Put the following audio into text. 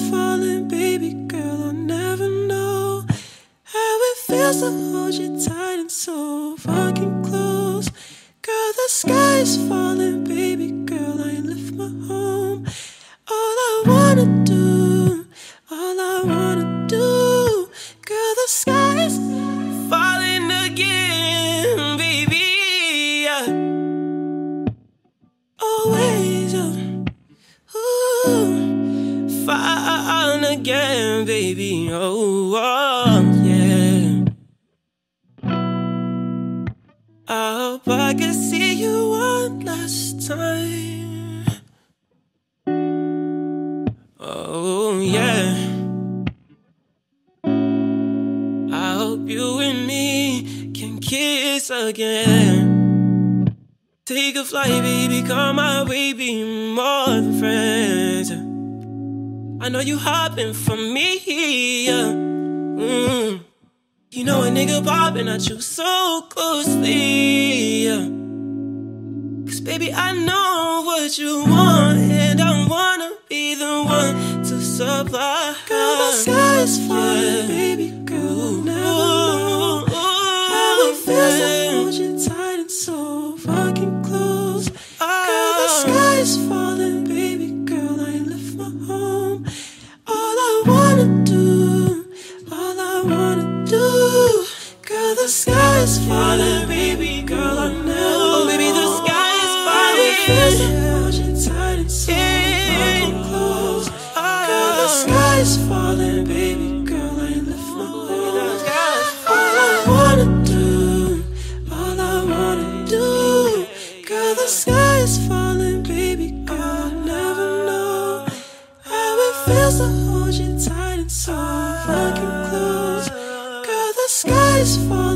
falling, baby girl, I'll never know how it feels to hold you tight and so fucking close. Girl, the sky is falling, baby girl, I lift my home. Again, baby. Oh, oh, yeah. I hope I can see you one last time. Oh, yeah. I hope you and me can kiss again. Take a flight, baby, come my way, be more than friends. I know you hopping for me, yeah. Mm. You know a nigga popping at you so closely, yeah. Cause baby, I know what you want, and I wanna be the one to supply. Girl, the sky is falling, baby girl. Never know how it feels to hold you tight and so fucking close. Wanna do. Girl, the sky is falling, baby girl. I know, oh, baby, the sky is falling. How it feels to hold you tight and so fucking close. Girl, the sky is falling, baby girl. I lift my home. All I wanna do, all I wanna do. Girl, the sky is falling, baby girl. I never know how it feels to hold you